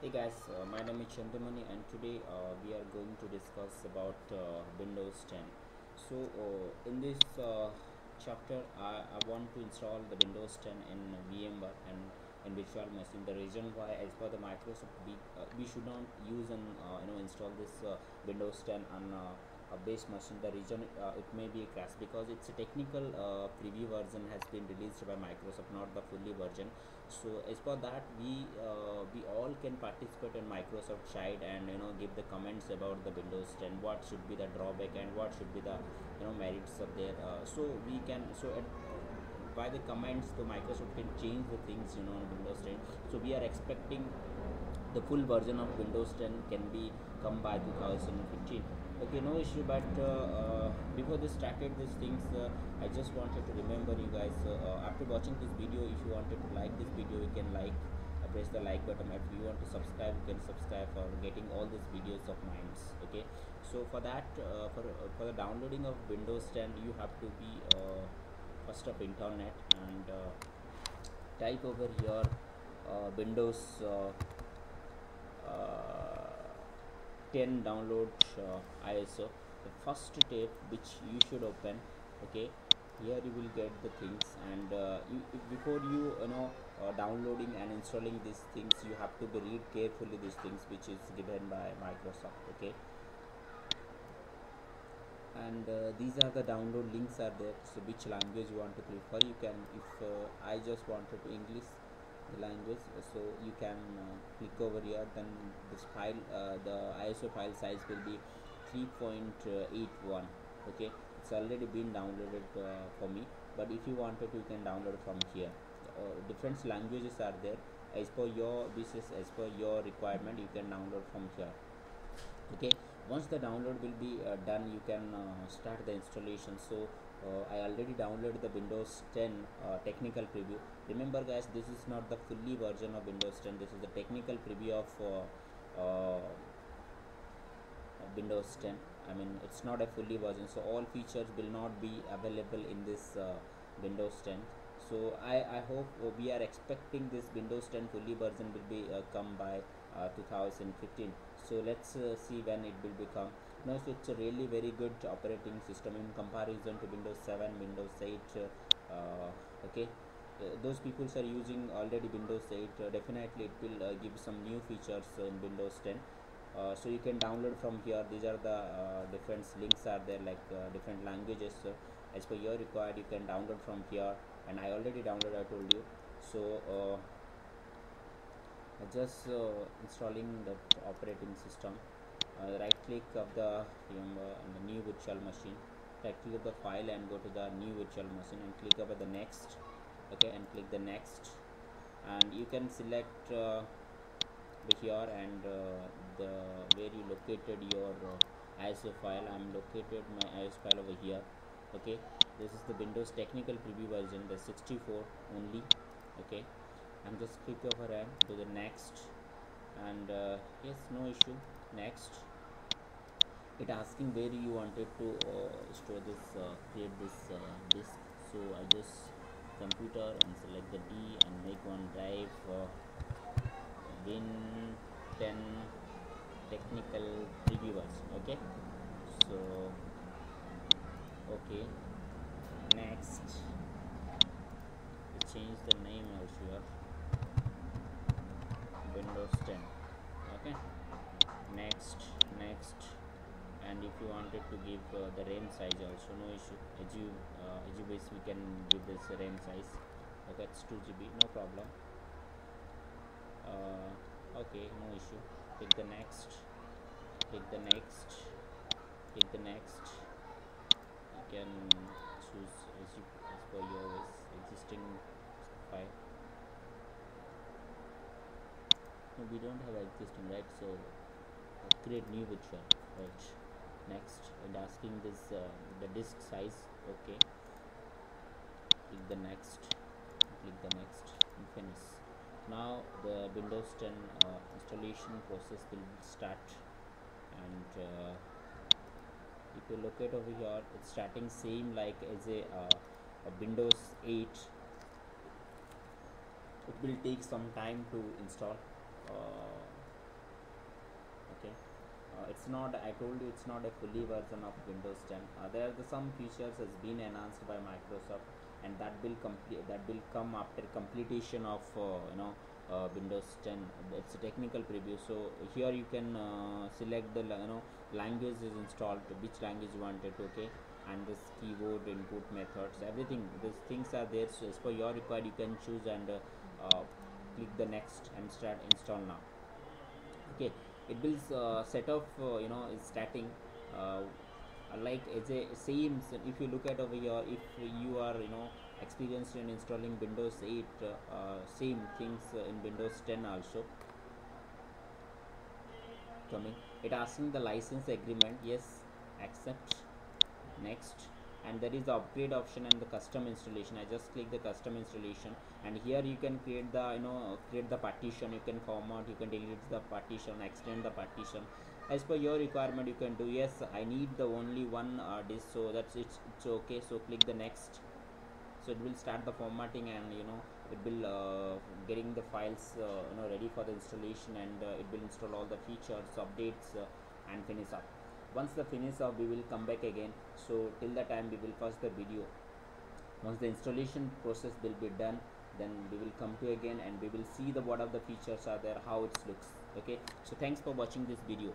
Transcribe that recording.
Hey guys, uh, my name is Chandramani and today uh, we are going to discuss about uh, Windows 10. So uh, in this uh, chapter I, I want to install the Windows 10 in VMware and in virtual machine. The reason why as per the Microsoft we, uh, we should not use and you know install this Windows 10 on a base machine the reason uh, it may be a crash because it's a technical uh, preview version has been released by microsoft not the fully version. So as per that we uh, we all can participate in microsoft side and you know give the comments about the windows 10 what should be the drawback and what should be the you know merits of there uh, so we can so at, by the comments the microsoft can change the things you know on windows 10 so we are expecting the full version of windows 10 can be come by 2015 okay no issue but uh, uh, before this started these things uh, i just wanted to remember you guys after watching this video if you wanted to like this video you can like press the like button. If you want to subscribe you can subscribe for getting all these videos of mine okay? So for that uh, for uh, for the downloading of windows 10 you have to be uh, first up internet and type over here windows 10 download uh, ISO the first tape which you should open okay here you will get the things and uh, you, before you you know uh, downloading and installing these things you have to read carefully these things which is given by Microsoft okay. And uh, these are the download links are there so which language you want to prefer. You can if uh, I just wanted to English language uh, so you can uh, click over here then this file uh, the ISO file size will be 3.81 okay? It's already been downloaded uh, for me but if you wanted you can download from here. Uh, different languages are there. As per your is as per your requirement you can download from here okay? Once the download will be uh, done you can start the installation. So uh, I already downloaded the Windows 10 uh, technical preview. Remember guys this is not the fully version of Windows 10 this is the technical preview of uh, uh, Windows 10 I mean it's not a fully version so all features will not be available in this uh, Windows 10 so I, I hope uh, we are expecting this Windows 10 fully version will be come by uh, 2015 so let's see when it will become no so it's a really very good operating system in comparison to Windows 7 Windows 8 uh, okay? Uh, those people are using already Windows 8 uh, definitely it will uh, give some new features in Windows 10 uh, so you can download from here. These are the uh, different links are there like uh, different languages. Uh, as per your required you can download from here. And I already downloaded I told you. So just installing the operating system uh, right click of the uh, on the new virtual machine. Right click of the file and go to the new virtual machine and click over the next. Okay and click the next. And you can select uh, here and uh, the where you located your uh, ISO file. I'm located my ISO file over here. Okay this is the Windows technical preview version the 64 only. Okay I'm just click over and do the next. And uh, yes no issue. Next it asking where you wanted to uh, store this uh, create this uh, disk. So I just computer and select the D and make one drive for win 10 technical reviewers okay? So okay. Next. Change the name also. Here windows 10 okay next next and if you wanted to give uh, the RAM size also no issue. As you uh, as you wish we can give this RAM size. Okay it's 2 GB no problem. Uh, okay no issue. Click the next. Click the next. Click the next. You can choose as you as per your existing file. No we don't have existing right? So uh, create new virtual right next and asking this uh, the disk size okay. Click the next click the next and finish. Now the windows 10 uh, installation process will start. And uh, if you look at over here it's starting same like as a, uh, a windows 8 it will take some time to install uh, it's not i told you it's not a fully version of windows 10 uh, there are some features has been enhanced by microsoft and that will complete that will come after completion of uh, you know uh, windows 10 it's a technical preview. So here you can uh, select the you know language is installed which language you want wanted okay? And this keyboard input methods everything these things are there. So as per your required you can choose and uh, uh, click the next and start install now. Okay it will uh, set of uh, you know starting uh, like it's a same if you look at over here if you are you know experienced in installing windows 8 uh, same things in windows 10 also. Coming. It asking the license agreement yes accept. Next and there is the upgrade option and the custom installation. I just click the custom installation and here you can create the you know create the partition. You can format you can delete the partition extend the partition. As per your requirement you can do. Yes i need the only one uh, disk so that's it's, it's okay so click the next. So it will start the formatting and you know it will uh, getting the files uh, you know ready for the installation and uh, it will install all the features updates uh, and finish up once the finish up we will come back again. So till the time we will pause the video. Once the installation process will be done then we will come to again and we will see the what are the features are there how it looks. Okay? So thanks for watching this video